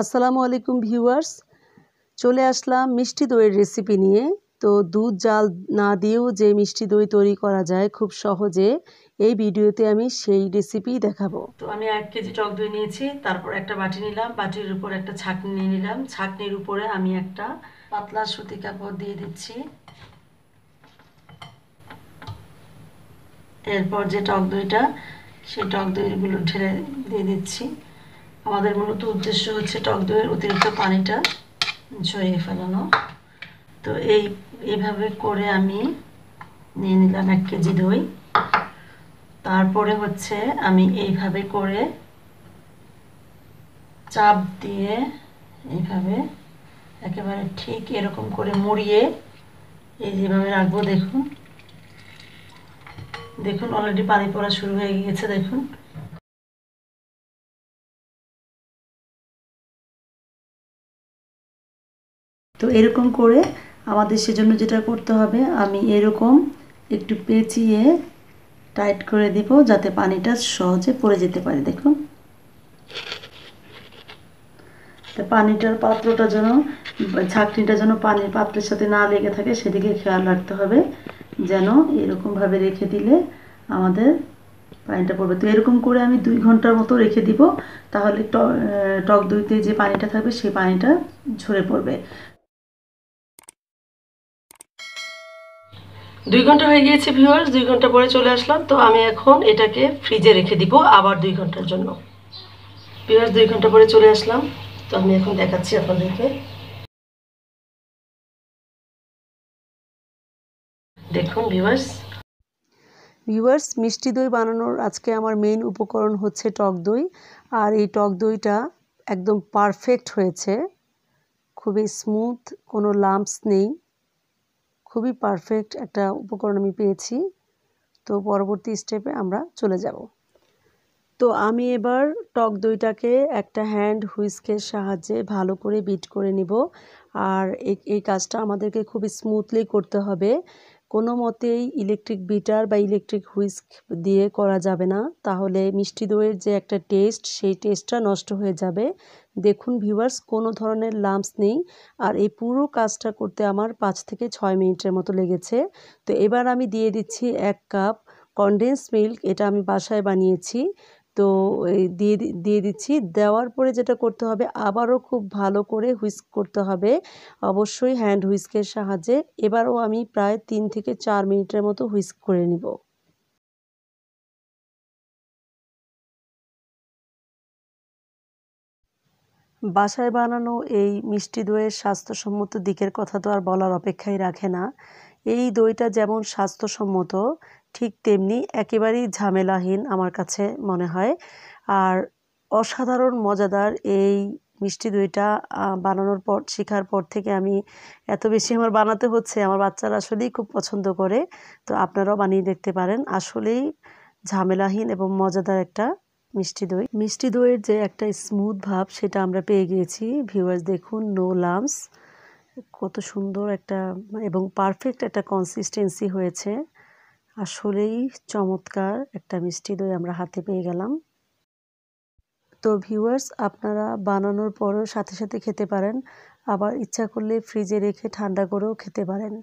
আসসালামু আলাইকুম ভিউয়ার্স। চলে আসলাম মিষ্টি দইয়ের রেসিপি নিয়ে। তো দুধ জাল না দিয়েও যে মিষ্টি দই তৈরি করা যায় খুব সহজে এই ভিডিওতে আমি সেই রেসিপি দেখাবো। তো আমি এক কেজি টক দই নিয়েছি, তারপর একটা বাটি নিলাম। বাটির উপর একটা ছাকনি নিয়ে নিলাম। ছাকনির উপরে আমি একটা পাতলা সুতি কাপড় দিয়ে দিচ্ছি। এরপর যে টক দইটা, সেই টক দইগুলো ঢেলে দিয়ে দিচ্ছি। আমাদের মূলত উদ্দেশ্য হচ্ছে টক দইয়ের অতিরিক্ত পানিটা ঝরিয়ে ফেলানো। তো এই, এইভাবে করে আমি নিয়ে নিলাম এক কেজি দই। তারপরে হচ্ছে আমি এইভাবে করে চাপ দিয়ে এইভাবে একেবারে ঠিক এরকম করে মুড়িয়ে এই যেভাবে রাখব, দেখুন। দেখুন অলরেডি পানি পড়া শুরু হয়ে গিয়েছে, দেখুন। তো এরকম করে আমাদের সেজন্য যেটা করতে হবে, আমি এরকম একটু পেঁচিয়ে টাইট করে দিব যাতে পানিটা সহজে পড়ে যেতে পারে, দেখুন। তো পানিটার পাত্রটা যেন, ছাকনিটা যেন পানির পাত্রের সাথে না লেগে থাকে, সেদিকে খেয়াল রাখতে হবে, যেন এরকমভাবে রেখে দিলে আমাদের পানিটা পড়বে। তো এরকম করে আমি দুই ঘণ্টার মতো রেখে দিব, তাহলে টক দইতে যে পানিটা থাকবে, সেই পানিটা ঝরে পড়বে। দুই ঘণ্টা হয়ে গিয়েছে ভিউয়ার্স দুই ঘণ্টা পরে চলে আসলাম। তো আমি এখন এটাকে ফ্রিজে রেখে দিব আবার দুই ঘণ্টার জন্য। ভিউয়ার্স দুই ঘণ্টা পরে চলে আসলাম। তো আমি এখন দেখাচ্ছি আপনাদেরকে। দেখুন ভিউয়ার্স ভিউয়ার্স মিষ্টি দই বানানোর আজকে আমার মেইন উপকরণ হচ্ছে টক দই। আর এই টক দইটা একদম পারফেক্ট হয়েছে। খুবই স্মুথ কোনো লাম্পস নেই। খুবই পারফেক্ট একটা উপকরণ আমি পেয়েছি। তো পরবর্তী স্টেপে আমরা চলে যাব। তো আমি এবার টক দইটাকে একটা হ্যান্ড হুইস্কের সাহায্যে ভালো করে বিট করে নিব। আর এই কাজটা আমাদেরকে খুব স্মুথলি করতে হবে। কোনো মতেই ইলেকট্রিক বিটার বা ইলেকট্রিক হুইস্ক দিয়ে করা যাবে না। তাহলে মিষ্টি দইয়ের যে একটা টেস্ট সেই টেস্টটা নষ্ট হয়ে যাবে। দেখুন ভিউয়ার্স কোনো ধরনের লাম্পস নেই। আর এই পুরো কাজটা করতে আমার পাঁচ থেকে ছয় মিনিটের মতো লেগেছে। তো এবার আমি দিয়ে দিচ্ছি এক কাপ কনডেন্স মিল্ক এটা আমি বাসায় বানিয়েছি। তো দিয়ে দিয়ে দিচ্ছি। দেওয়ার পরে যেটা করতে হবে, আবারও খুব ভালো করে হুইস্ক করতে হবে। অবশ্যই হ্যান্ড হুইস্কের সাহায্যে। এবারও আমি প্রায় তিন থেকে চার মিনিটের মতো হুইস্ক করে নিব। বাসায় বানানো এই মিষ্টি দইয়ের স্বাস্থ্যসম্মত দিকের কথা তো আর বলার অপেক্ষাই রাখে না। এই দইটা যেমন স্বাস্থ্যসম্মত ঠিক তেমনি একেবারেই ঝামেলাহীন আমার কাছে মনে হয়। আর অসাধারণ, মজাদার এই মিষ্টি দইটা বানানোর পর, শেখার পর থেকে আমি এত বেশি আমার বানাতে হচ্ছে, আমার বাচ্চারা আসলেই খুব পছন্দ করে। তো আপনারাও বানিয়ে দেখতে পারেন। আসলেই ঝামেলাহীন এবং মজাদার একটা মিষ্টি দই। মিষ্টি দইয়ের যে একটা স্মুথ ভাব, সেটা আমরা পেয়ে গিয়েছি। ভিউয়ার্স, দেখুন নো লামস কত সুন্দর একটা এবং পারফেক্ট একটা কনসিস্টেন্সি হয়েছে। আসলেই চমৎকার একটা মিষ্টি দই আমরা হাতে পেয়ে গেলাম। তো ভিউয়ার্স আপনারা বানানোর পরও সাথে সাথে খেতে পারেন। আবার ইচ্ছা করলে ফ্রিজে রেখে ঠান্ডা করেও খেতে পারেন।